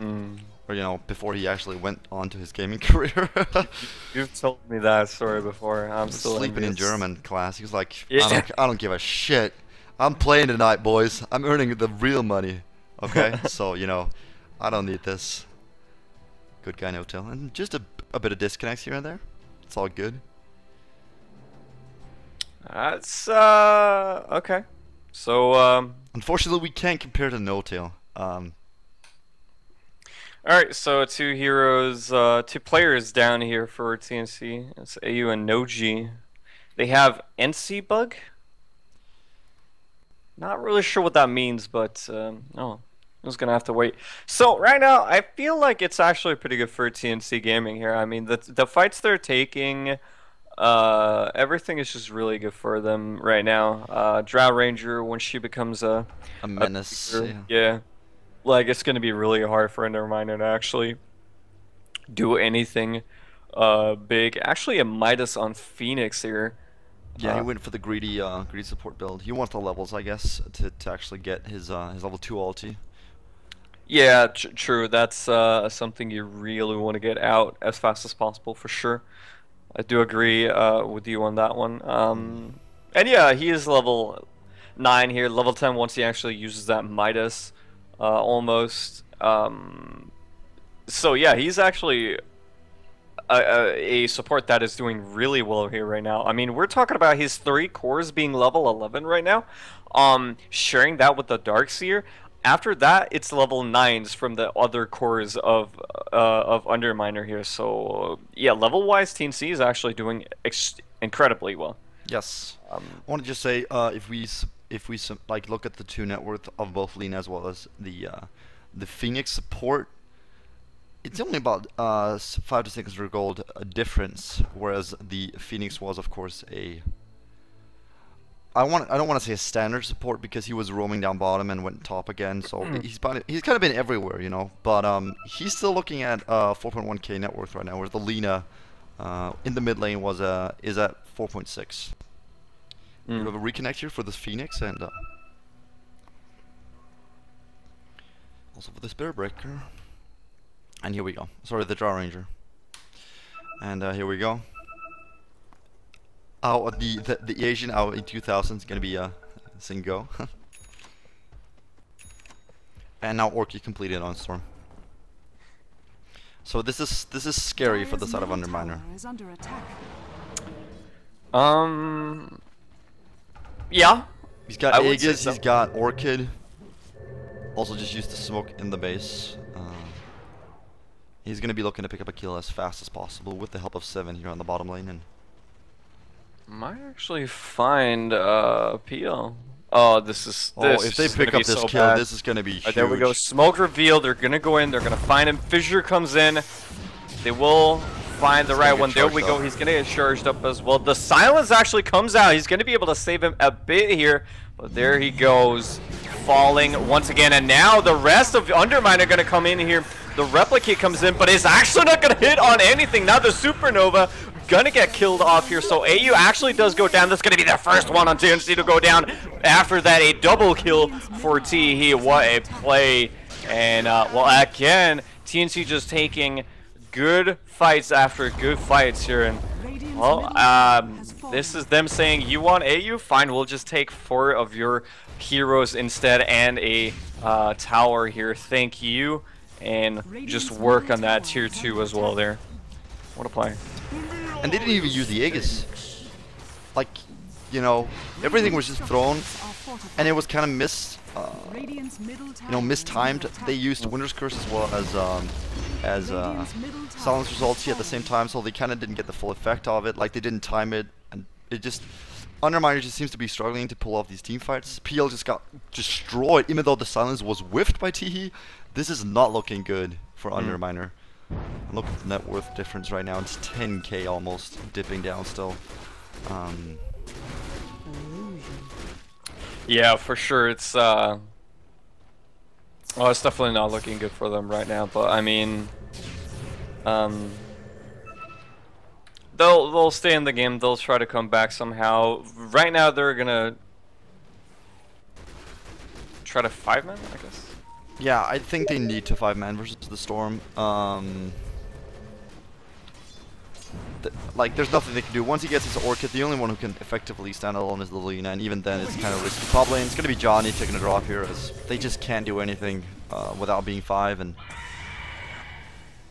Mm. Or you know, before he actually went on to his gaming career. You've told me that story before. I'm still sleeping in. German class. He was like, I, don't, I don't give a shit. I'm playing tonight, boys. I'm earning the real money. Okay, so you know, I don't need this. Good guy, N0tail, and just a, a bit of disconnects here and there. It's all good. That's uh okay. So um Unfortunately, we can't compare to N0tail. Um, all right, so two heroes, uh two players down here for TNC. It's AU and Noji. They have NC bug. Not really sure what that means, but um oh, Was gonna have to wait. So right now, I feel like it's actually pretty good for TNC gaming here. I mean, the the fights they're taking, uh, everything is just really good for them right now. Uh, Drow Ranger when she becomes a a menace. Sure, yeah. Yeah. Like it's gonna be really hard for Underminer to actually do anything uh big. Actually a Midas on Phoenix here. Yeah, he Uh, went for the greedy, uh, greedy support build. He wants the levels, I guess, to, to actually get his uh, his level two ulti. Yeah, tr- true. That's uh, something you really want to get out as fast as possible for sure. I do agree uh, with you on that one. Um, and yeah, he is level nine here. Level ten once he actually uses that Midas, uh, almost. Um, so yeah, he's actually a, a, a support that is doing really well here right now. I mean, we're talking about his three cores being level 11 right now. Um, sharing that with the Darkseer. After that, it's level nines from the other cores of uh, of Underminer here. So yeah, level wise, TNC is actually doing ex- incredibly well. Yes. Um, I want to just say, uh, if we if we like look at the two net worth of both Lina as well as the uh, the Phoenix support, it's only about uh, five to six hundred gold a difference, whereas the Phoenix was, of course, a I want I don't want to say a standard support because he was roaming down bottom and went top again, so Mm. he's he's kind of been everywhere, you know. But um, he's still looking at uh 4.1k net worth right now, whereas the Lina uh, in the mid lane was uh is at 4.6. mm. We have a reconnect here for this Phoenix and uh, also for the Spirit Breaker. And here we go. Sorry, the Drow Ranger. And uh, here we go. Oh, the, the the Asian out in 2000 is gonna be uh, Singo. and now Orky completed on Storm. So this is this is scary for the side of Underminer. tower under attack. Um. Yeah. He's got I Aegis, so. he's got Orchid. Also just used the smoke in the base. Uh, he's gonna be looking to pick up a kill as fast as possible with the help of Seven here on the bottom lane and Might actually find uh Peel. Oh, this is Oh, this if they pick up this so kill, bad. this is gonna be. Alright, there we go. Smoke reveal. They're gonna go in. They're gonna find him. Fissure comes in. They will find the He's right one. There we charged go. He's gonna get charged up as well. The silence actually comes out. He's gonna be able to save him a bit here. But there he goes, falling once again. And now the rest of Underminer gonna come in here. The replicate comes in, but it's actually not gonna hit on anything. Now the supernova gonna get killed off here. So AU actually does go down. That's gonna be the first one on TNC to go down. After that, a double kill for T. What a play! And uh, well, again, TNC just taking good fights after good fights here. And well, um, this is them saying, "You want AU? Fine, we'll just take four of your heroes instead and a uh, tower here. Thank you." And just work on that tier two as well. There. What a play. And they didn't even use the Aegis. Like, you know, everything was just thrown and it was kind of missed. Uh, Radiant's middle tower you know, mistimed. They used Winter's Curse as well as um, as uh, Radiant's middle tower Silence Results at the same time, so they kind of didn't get the full effect of it. Like they didn't time it, and it just Underminer just seems to be struggling to pull off these team fights. PL just got destroyed, even though the silence was whiffed by Teehee. This is not looking good for Mm. Underminer. Look at the net worth difference right now. It's 10k almost, dipping down still. Um, Yeah, for sure. It's uh, oh, it's definitely not looking good for them right now. But I mean, um, they'll they'll stay in the game. They'll try to come back somehow. Right now, they're gonna try to five man, I guess. Yeah, I think they need to five man versus the Storm. Um, th- like, there's nothing they can do. Once he gets his Orchid, the only one who can effectively stand alone is Lilina, and even then, it's kind of risky. Top lane, it's gonna be Johnny taking a drop here, as they just can't do anything uh, without being five, and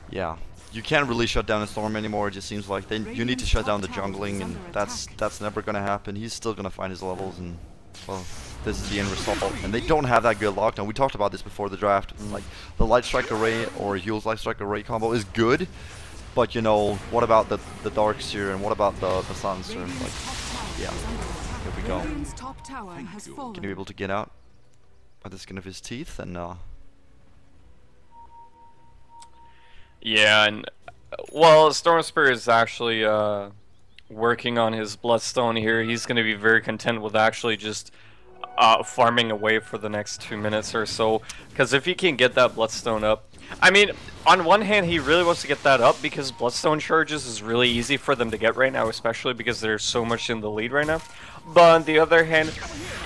yeah, you can't really shut down a Storm anymore. It just seems like they you need to shut down the jungling, and that's that's never gonna happen. He's still gonna find his levels, and well, this is the end result. And they don't have that good lockdown. We talked about this before the draft. Like the Light Strike Array or Eul's Light Strike Array combo is good, but you know what about the the Dark Seer and what about the the Silencer? Radiant's Like, yeah, is under attack. here we go. Radiant's top tower has fallen. Can you be able to get out by the skin of his teeth? And uh, Yeah, and uh, well, Storm Spirit is actually uh, working on his Bloodstone here. He's going to be very content with actually just uh, farming away for the next two minutes or so. Because if he can get that Bloodstone up, I mean, on one hand, he really wants to get that up because Bloodstone charges is really easy for them to get right now, especially because they're so much in the lead right now. But on the other hand,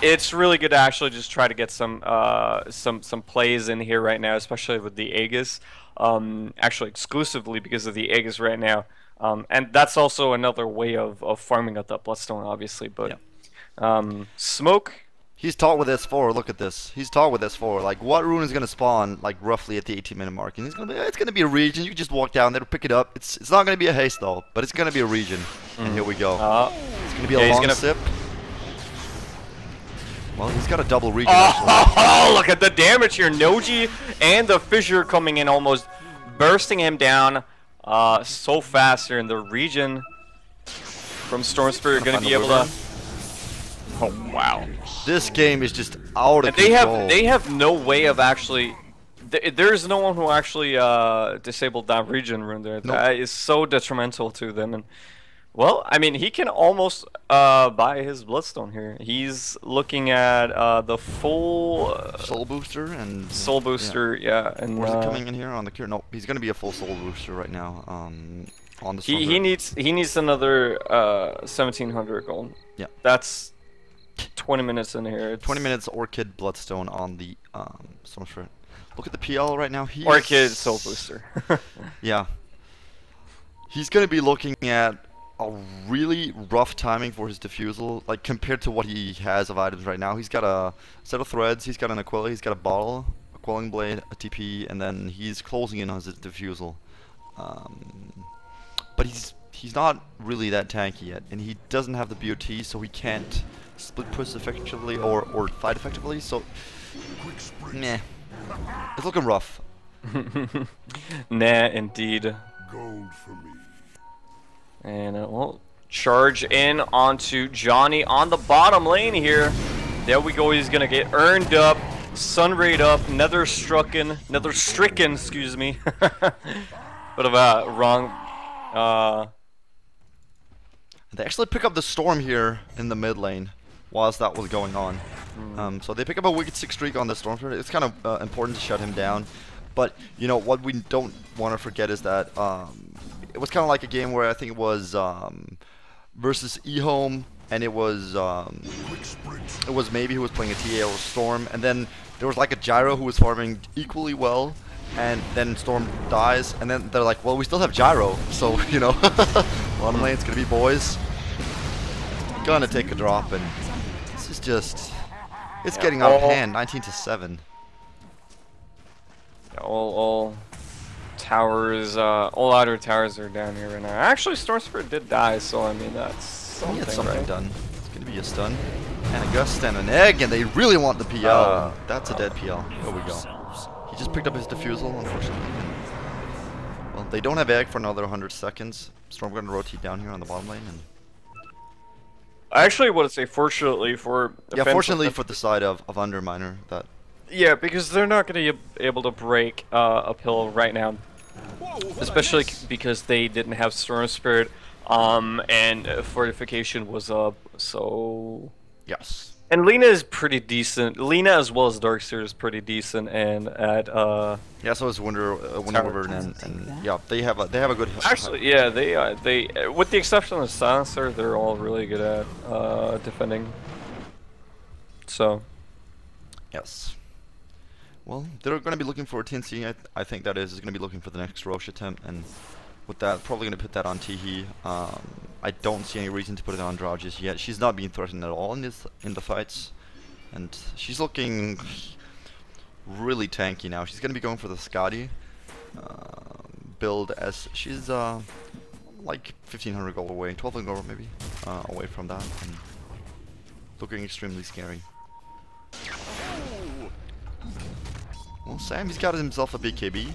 it's really good to actually just try to get some uh, some some plays in here right now, especially with the Aegis. Um, actually, exclusively because of the Aegis right now. Um, and that's also another way of, of farming up that Bloodstone, obviously. But um, Smoke He's taught with S4. Look at this. He's taught with S4. Like, what rune is gonna spawn like roughly at the 18 minute mark? And he's gonna be. It's gonna be a regen. You just walk down there, pick it up. It's it's not gonna be a haste though, but it's gonna be a regen. And here we go. uh, It's gonna be a yeah, he's long gonna- sip. Well, he's got a double regen. actually. Oh, look at the damage here. Noji and the Fissure coming in almost bursting him down uh, so fast here in the regen from Storm Spirit going to be able to... Wyvern. Oh, wow. This game is just out of And they control. have they have no way of actually... th- There's no one who actually uh, disabled that regen rune there. Nope. That is so detrimental to them. And well, I mean, he can almost uh, buy his Bloodstone here. He's looking at uh, the full uh, soul booster and Soul. Booster, yeah, and Where's uh, it coming in here on the cure? No, he's gonna be a full soul booster right now. Um, on the he he needs he needs another uh 1700 gold. Yeah. That's 20 minutes in here. It's 20 minutes Orchid Bloodstone on the um Stormspirit. Look at the PL right now. He's Orchid Soul Booster. Yeah. He's gonna be looking at a really rough timing for his diffusal, like compared to what he has of items right now. He's got a set of threads, he's got an Aquila, he's got a bottle, a quelling blade, a TP, and then he's closing in on his diffusal. Um, but he's he's not really that tanky yet, and he doesn't have the BOT, so he can't split push effectively or or fight effectively. So, meh, it's looking rough. nah, indeed. Gold for me. And it will charge in onto Johnny on the bottom lane here. There we go. He's gonna get earned up, sun rayed up, nether strucken, nether stricken. Excuse me. Bit of wrong. Uh, They actually pick up the storm here in the mid lane whilst that was going on. Um, so they pick up a wicked six streak on the storm. It's kind of uh, important to shut him down. But you know what we don't want to forget is that um, it was kind of like a game where I think it was um, versus eHome, and it was um, it was maybe who was playing a TA or Storm, and then there was like a Gyro who was farming equally well, and then Storm dies, and then they're like, well, we still have Gyro, so you know, bottom lane it's gonna be boys. Gonna take a drop, and this is just it's Yeah, getting out of hand, 19 to seven. all, all towers, uh, all outer towers are down here right now. Actually, Storm Spirit did die, so I mean that's something. He had something right? done. It's gonna be a stun, and a gust and an egg, and they really want the PL. Uh, That's a dead PL. There we go. He just picked up his diffusal, unfortunately. Well, they don't have egg for another 100 seconds. Storm gonna rotate down here on the bottom lane, and I actually want to say, fortunately for yeah, fortunately for the side of of Underminer, that Yeah, because they're not going to be able to break uh, uphill right now, especially because they didn't have Storm Spirit, um, and Fortification was up. So, yes, and Lina is pretty decent. Lina as well as Darkseer is pretty decent, and at uh, yeah. So is Wonder uh, Wonder Tower. Wyvern, and, and yeah, they have a they have a good. actually, yeah, they uh, they uh, with the exception of Silencer, they're all really good at uh, defending. So. Yes. Well, they're going to be looking for a TNC. I, th I think that is, is going to be looking for the next Rosh attempt, and with that, probably going to put that on Teehee. Um, I don't see any reason to put it on Drow just yet. She's not being threatened at all in this in the fights, and she's looking really tanky now. She's going to be going for the Skadi uh, build as she's uh, like 1500 gold away, 1200 gold maybe uh, away from that, and looking extremely scary. Well, Sam, he's got himself a big KB,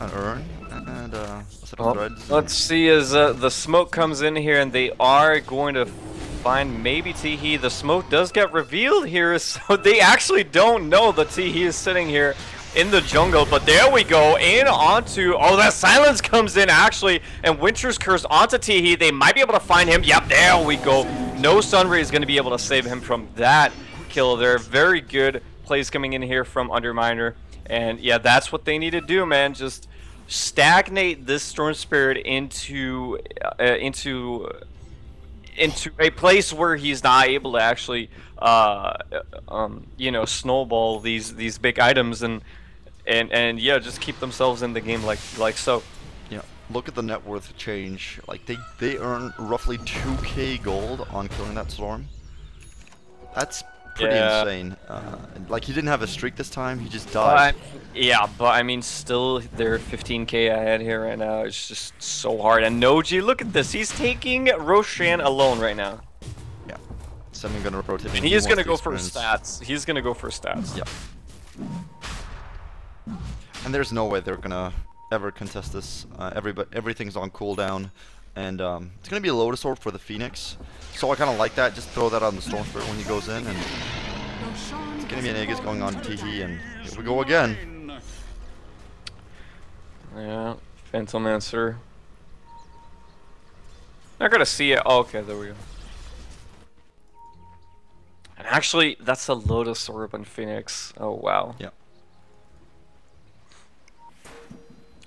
an urn, and uh, a set of Well, let's see as uh, the smoke comes in here, and they are going to find maybe Teehee. The smoke does get revealed here, so they actually don't know that Teehee is sitting here in the jungle. But there we go, in onto. Oh, that silence comes in actually, and Winter's Curse onto Teehee. They might be able to find him. Yep, there we go. No Sunray is going to be able to save him from that. kill there. Very good plays coming in here from Underminer. And yeah, that's what they need to do, man. Just stagnate this Storm Spirit into uh, into into a place where he's not able to actually, uh, um, you know, snowball these these big items and and and yeah, just keep themselves in the game like like so. Yeah, look at the net worth change. Like they they earn roughly 2k gold on killing that storm. That's pretty Yeah. insane. Uh, like he didn't have a streak this time. He just But died. yeah, but I mean, still, they're 15k ahead here right now. It's just so hard. And Noji, look at this. He's taking Roshan alone right now. Yeah. Semi gonna rotate. He is gonna go for stats. He's gonna go for stats. Yeah. And there's no way they're gonna ever contest this. Uh, everybody, everything's on cooldown, and um, it's gonna be a Lotus Orb for the Phoenix. So I kind of like that. Just throw that on the Storm Spirit when he goes in, and it's gonna be an Aegis going on. Teehee, and here we go again. Yeah, Phantom Lancer. Not gonna see it. Oh, okay, there we go. And actually, that's a Lotus Orb on Phoenix. Oh, wow. Yeah.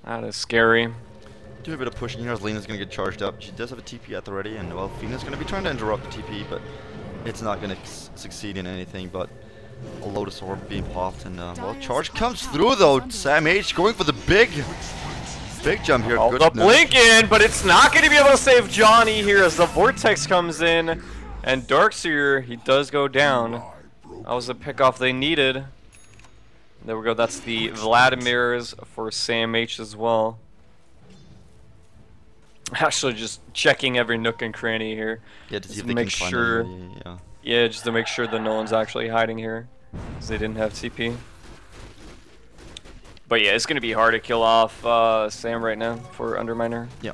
That is scary. Do a bit of pushing here as Lina's gonna get charged up. She does have a TP at the ready, and well, Fina's gonna be trying to interrupt the TP, but it's not gonna succeed in anything. But a Lotus Orb being popped, and uh, well, charge comes through though. Sam H going for the big, big jump here. Oh, Good the nudge. blink in, but it's not going to be able to save Johnny here as the Vortex comes in. And Darkseer, he does go down. That was the pickoff they needed. There we go, that's the Vladmir's for Sam H as well. Actually, just checking every nook and cranny here. Yeah, to if make sure- Yeah. Yeah, just to make sure that no one's actually hiding here. Because they didn't have TP. But yeah, it's gonna be hard to kill off uh, Sam right now for Underminer. Yeah.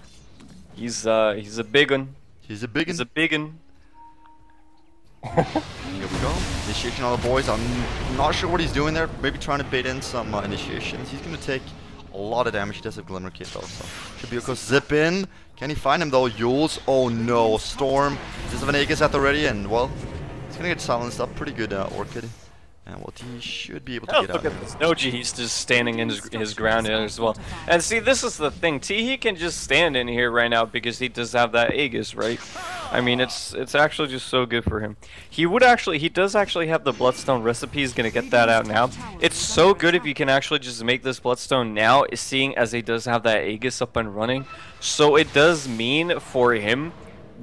He's uh he's a big one. He's a big one. He's a big one. Here we go. Initiation on the boys. I'm not sure what he's doing there. Maybe trying to bait in some uh, initiations. He's gonna take a lot of damage. He does have Glimmer Kit though, so should be able to zip in. Can he find him though? Euls. Oh no. Storm. An Aegis at the ready, and well, he's gonna get silenced up. Pretty good uh, Orchid. And well, he should be able to Oh, get look out. at this. Noji, he's just standing in his, his ground here as well. And see, this is the thing. T, he can just stand in here right now because he does have that Aegis, right? I mean, it's it's actually just so good for him. He would actually, he does actually have the Bloodstone recipe. He's going to get that out now. It's so good if you can actually just make this Bloodstone now, seeing as he does have that Aegis up and running. So it does mean for him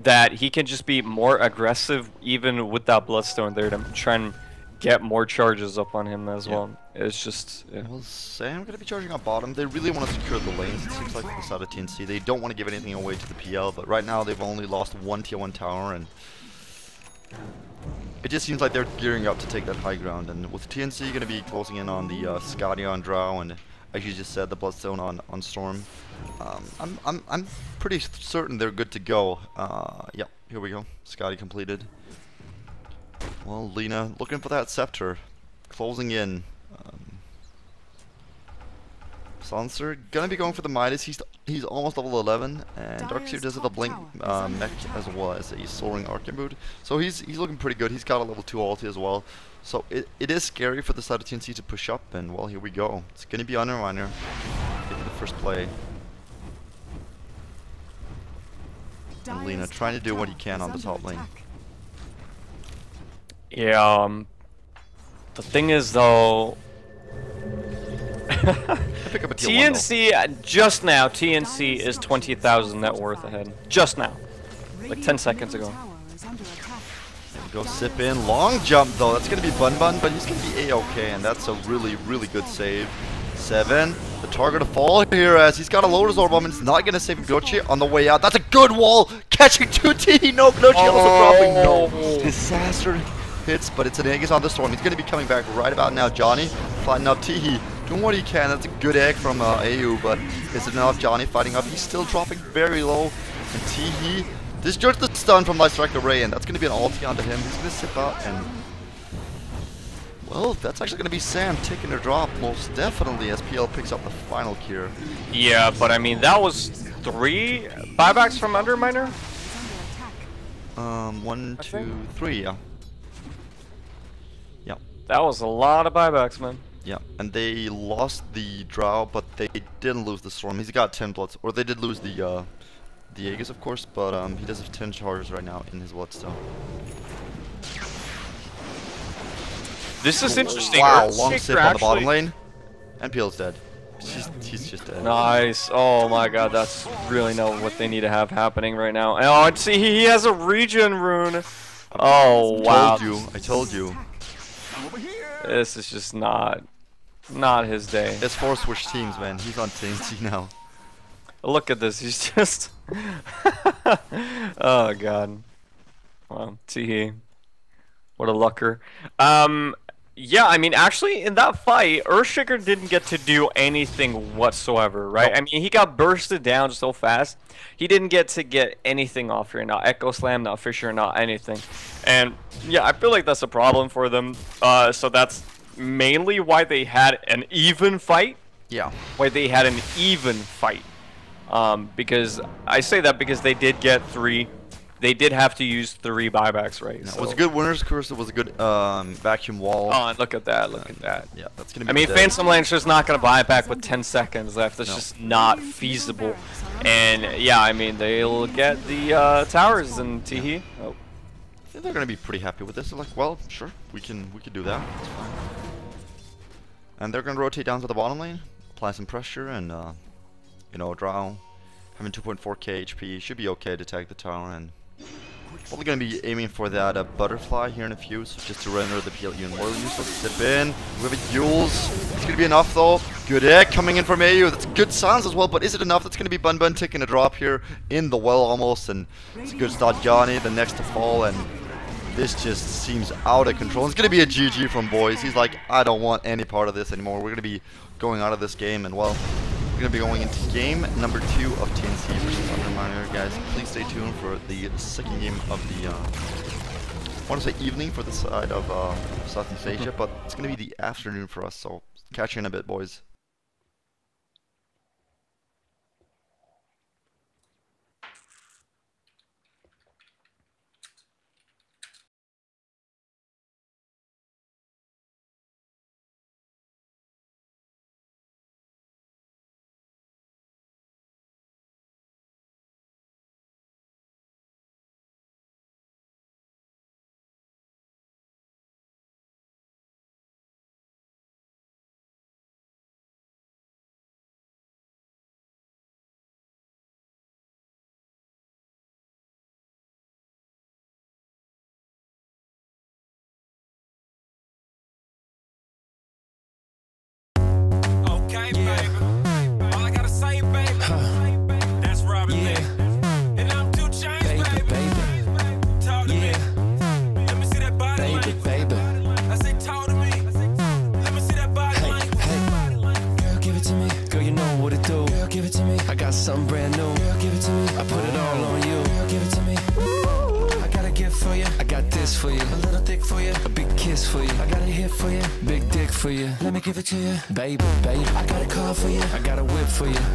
that he can just be more aggressive even with that Bloodstone there to try and get more charges up on him as Yeah. well. It's just yeah. Well, Sam gonna be charging on bottom. They really want to secure the lanes. It seems like for the side of TNC, they don't want to give anything away to the PL. But right now, they've only lost one tier one tower, and it just seems like they're gearing up to take that high ground. And with TNC gonna be closing in on the uh, Scadia on Drow, and as you just said, the Bloodstone on on Storm. Um, I'm I'm I'm pretty certain they're good to go. Uh, yep, here we go. Skadi completed. Well, Lina looking for that scepter, closing in. Um, Silencer gonna be going for the Midas. He's he's almost level 11, and Darkseer does have a blink uh, mech as well as a soaring Archimboot. So he's he's looking pretty good. He's got a level 2 ulti as well. So it, it is scary for the side of TNC to push up, and well, here we go. It's gonna be Underminer getting the first play. And Lina trying to do what he can on the top lane. Yeah, um the thing is though Pick up a tier one, though. TNC uh, just now TNC is 20,000 net worth ahead. Just now. Like 10 seconds ago. tower is under attack. Go sip in. Long jump though. That's gonna be Bun Bun, but he's gonna be a-okay, and that's a really, really good save. Seven. The target to fall here as he's got a Lotus Orb on him. It's not gonna save Glitchy on the way out. That's a good wall. Catching 2T. No, Glitchy also dropping. No. Disaster hits, but it's an Aegis on the storm. He's gonna be coming back right about now. Johnny fighting up Teehee. Doing what he can. That's a good egg from uh, AU, but is it enough? Johnny fighting up. He's still dropping very low. And Teehee this just the stun from Light Strike Array, and that's going to be an ulti onto him. He's going to sip out, and well, that's actually going to be Sam taking a drop, most definitely, as PL picks up the final cure. Yeah, but I mean that was three buybacks from Underminer. Um, one, two, three, yeah. That was a lot of buybacks, man. Yeah, and they lost the Drow, but they didn't lose the Storm. He's got 10 bloods, or they did lose the uh, the Aegis, of course, but um, he does have 10 charges right now in his blood still. This is interesting. Wow, Earthshaker long sip on the bottom lane, and Peel's dead. He's, he's just dead. Nice. Oh my god, that's really not what they need to have happening right now. Oh, and see, he has a regen rune. Oh wow. I Told you, I told you. This is just not, not his day. It's four switch teams, man. He's on TNT now. Look at this. He's just. oh god. Wow. Tee. What a lucker. Um. Yeah, I mean, actually, in that fight, Earthshaker didn't get to do anything whatsoever, right? No. I mean, he got bursted down so fast. He didn't get to get anything off here. Not Echo Slam, not Fissure, not anything. And yeah, I feel like that's a problem for them. Uh, so that's mainly why they had an even fight Yeah. why they had an even fight. Um, because I say that because they did get three, they did have to use three buybacks, right? No, so- it was a good Winter's Curse. It was a good um, vacuum wall. Oh, and look at that! Look at that! Yeah, that's gonna be. I mean, dead. Phantom Lancer's not gonna buy it back with 10 seconds left. That's No. just not feasible. And yeah, I mean, they'll get the uh, towers and Teehee. Oh, I think they're gonna be pretty happy with this. They're like, well, sure, we can we can do that. And they're gonna rotate down to the bottom lane, apply some pressure, and uh, you know, Drow having 2.4k HP should be okay to tag the tower, and probably gonna be aiming for that uh, butterfly here in a few, so just to render the PL even more useless. Zip in, we have a Euls. It's gonna be enough though. Good egg coming in from AU. That's good sounds as well, but is it enough? That's gonna be Bun Bun taking a drop here in the well almost, and it's a good start. Johnny, the next to fall, and this just seems out of control. It's to be a GG from Boys. He's like, I don't want any part of this anymore. We're to be going out of this game, and well, we're going to be going into game number two of TNC versus Underminer. Guys, please stay tuned for the second game of the, uh, I want to say evening for the side of uh, Southeast Asia, but it's going to be the afternoon for us, so catch you in a bit, boys. Baby, baby. I got a car for you. I got a whip for you.